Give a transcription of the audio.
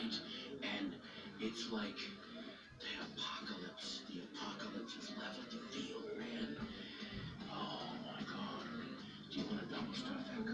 night, and it's like the apocalypse. The apocalypse has leveled the field, man. Oh my god. Do you want to double stuff that